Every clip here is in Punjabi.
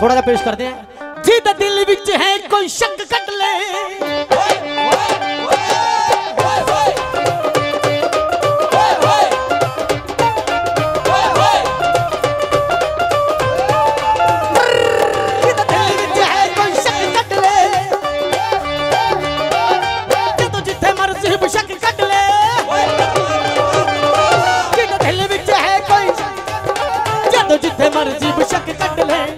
थोड़ा सा पेश करते हैं जिद दिल बिच है कोई शक कट ले मर्जी बशक कट लें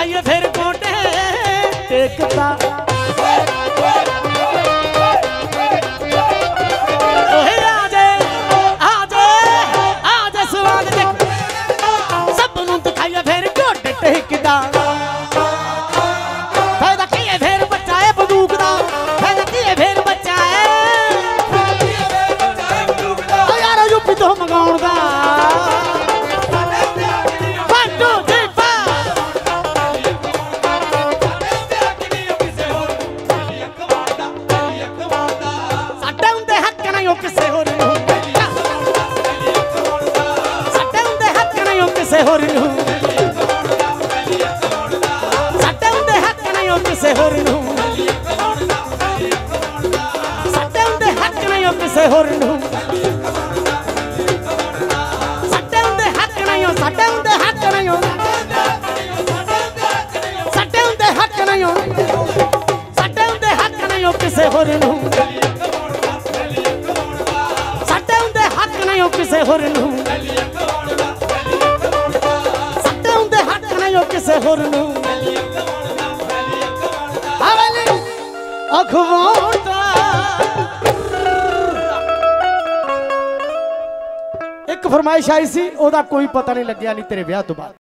ਖਾਈਏ ਫਿਰ ਕੋਟੇ ਟੇਕਤਾ ਕਿਸੇ ਹੋਰ ਨੂੰ ਸੱਟਾਂ ਦੇ ਹੱਕ ਨਹੀਂ ਹੋ ਸੱਟਾਂ ਦੇ ਹੱਕ ਨਹੀਂ ਹੋ ਸੱਟਾਂ ਦੇ ਹੱਕ ਨਹੀਂ ਹੋ ਸੱਟਾਂ ਦੇ ਹੱਕ ਨਹੀਂ ਹੋ ਕਿਸੇ ਹੋਰ ਨੂੰ ਸੱਟਾਂ ਦੇ ਹੱਕ ਨਹੀਂ ਹੋ ਕਿਸੇ ਹੋਰ ਨੂੰ ਸੱਟਾਂ ਦੇ ਹੱਕ ਨਹੀਂ ਹੋ ਕਿਸੇ ਹੋਰ ਨੂੰ ਅਖਵਾਉਣ ਇੱਕ ਫਰਮਾਇਸ਼ ਆਈ ਸੀ ਉਹਦਾ ਕੋਈ ਪਤਾ ਨਹੀਂ ਲੱਗਿਆ ਨਹੀਂ ਤੇਰੇ ਵਿਆਹ ਤੋਂ ਬਾਅਦ